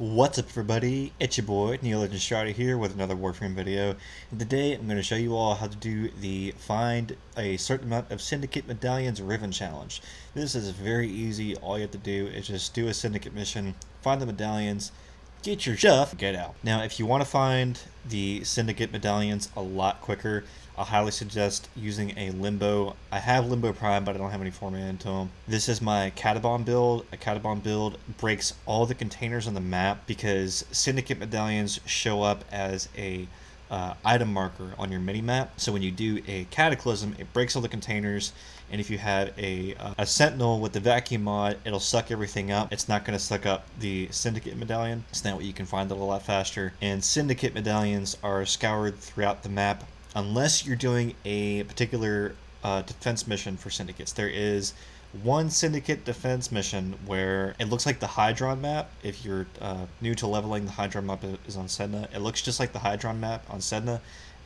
What's up everybody, it's your boy Neo Legend Strider here with another Warframe video. And today I'm going to show you all how to do the find a certain amount of Syndicate Medallions Riven Challenge. This is very easy, all you have to do is just do a Syndicate mission, find the medallions, get your stuff, get out. Now if you want to find the Syndicate Medallions a lot quicker, I highly suggest using a Limbo. I have Limbo Prime, but I don't have any format into them. This is my Catabomb build. A Catabomb build breaks all the containers on the map because Syndicate Medallions show up as a uh, item marker on your mini map. So when you do a Cataclysm, it breaks all the containers. And if you have a, uh, a Sentinel with the vacuum mod, it'll suck everything up. It's not going to suck up the Syndicate medallion. So that way you can find it a lot faster. And Syndicate medallions are scoured throughout the map unless you're doing a particular uh, defense mission for syndicates. There is one syndicate defense mission where it looks like the Hydron map. If you're uh, new to leveling, the Hydron map is on Sedna. It looks just like the Hydron map on Sedna,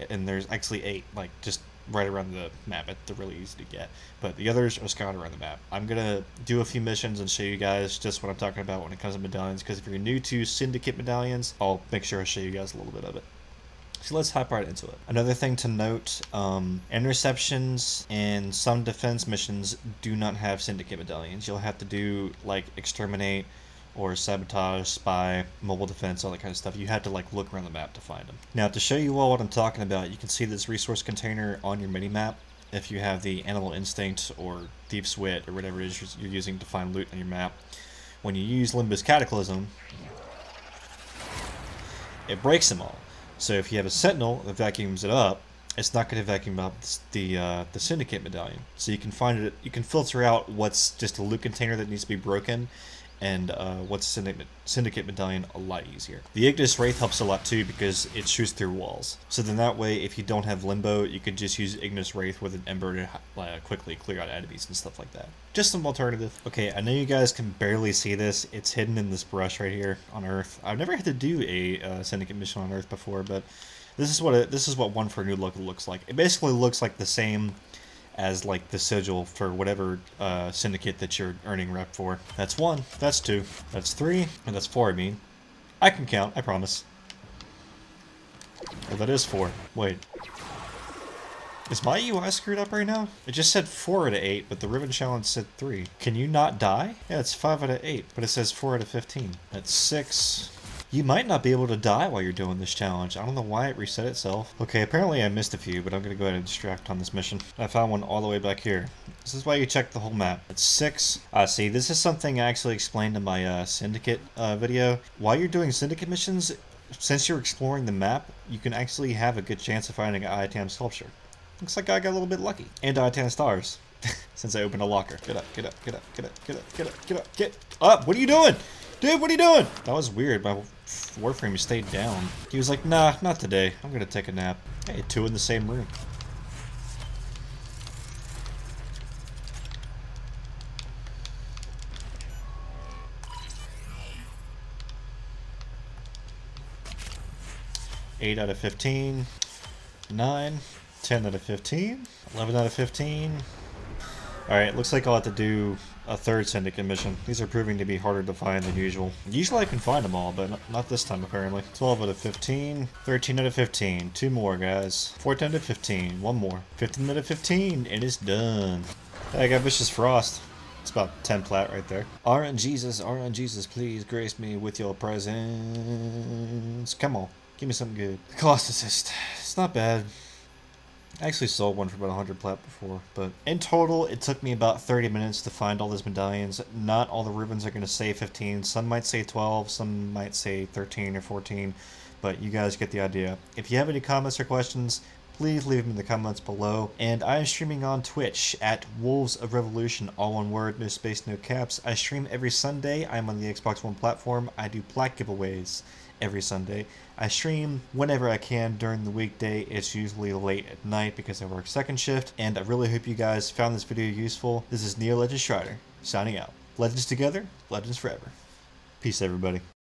and there's actually eight, like just right around the map. They're really easy to get, but the others are scattered around the map. I'm gonna do a few missions and show you guys just what I'm talking about when it comes to medallions. Because if you're new to syndicate medallions, I'll make sure I show you guys a little bit of it. So let's hop right into it. Another thing to note, um, interceptions and some defense missions do not have syndicate medallions. You'll have to do like exterminate or sabotage, spy, mobile defense, all that kind of stuff. You have to like look around the map to find them. Now to show you all what I'm talking about, you can see this resource container on your mini map. If you have the animal instinct or thief's wit or whatever it is you're using to find loot on your map, when you use Limbo's Cataclysm, it breaks them all. So if you have a Sentinel that vacuums it up, it's not going to vacuum up the uh, the Syndicate medallion. So you can find it. You can filter out what's just a loot container that needs to be broken, and uh, what's Syndicate, Syndicate Medallion a lot easier. The Ignis Wraith helps a lot too because it shoots through walls. So then that way, if you don't have Limbo, you can just use Ignis Wraith with an Ember to uh, quickly clear out enemies and stuff like that. Just some alternative. Okay, I know you guys can barely see this. It's hidden in this brush right here on Earth. I've never had to do a uh, Syndicate mission on Earth before, but this is what it, this is what one for a new look looks like. It basically looks like the same as like the sigil for whatever uh, syndicate that you're earning rep for. That's one, that's two, that's three, and that's four, I mean. I can count, I promise. Well, that is four. Wait. Is my UI screwed up right now? It just said 4 out of 8, but the Riven Challenge said 3. Can you not die? Yeah, it's 5 out of 8, but it says 4 out of 15. That's 6, you might not be able to die while you're doing this challenge. I don't know why it reset itself. Okay, apparently I missed a few, but I'm going to go ahead and distract on this mission. I found one all the way back here. This is why you check the whole map. It's six. Uh, see, this is something I actually explained in my uh, Syndicate uh, video. While you're doing Syndicate missions, since you're exploring the map, you can actually have a good chance of finding an Ayatan sculpture. Looks like I got a little bit lucky. And Ayatan stars. since I opened a locker. Get up, Get up, get up, get up, get up, get up, get up, get up, get up. What are you doing? Dude, what are you doing? That was weird. My Warframe stayed down. He was like, nah, not today. I'm gonna take a nap. Hey, two in the same room. Eight out of 15. Nine. 10 out of 15. 11 out of 15. Alright, looks like I'll have to do a third Syndicate mission. These are proving to be harder to find than usual. Usually I can find them all, but not this time apparently. 12 out of 15, 13 out of 15, two more guys. 14 out of 15, one more. 15 out of 15, and it's done. I got Vicious Frost. It's about 10 plat right there. RN Jesus, RN Jesus, please grace me with your presence. Come on, give me something good. Cost assist. It's not bad. I actually sold one for about 100 plat before, but in total, it took me about 30 minutes to find all these medallions. Not all the Rivens are going to say 15. Some might say 12, some might say 13 or 14, but you guys get the idea. If you have any comments or questions, please leave them in the comments below. And I am streaming on Twitch at Wolves of Revolution, all one word, no space, no caps. I stream every Sunday. I'm on the Xbox One platform. I do plat giveaways every Sunday. I stream whenever I can during the weekday. It's usually late at night because I work second shift. And I really hope you guys found this video useful. This is Neo Legend Strider, signing out. Legends together, legends forever. Peace, everybody.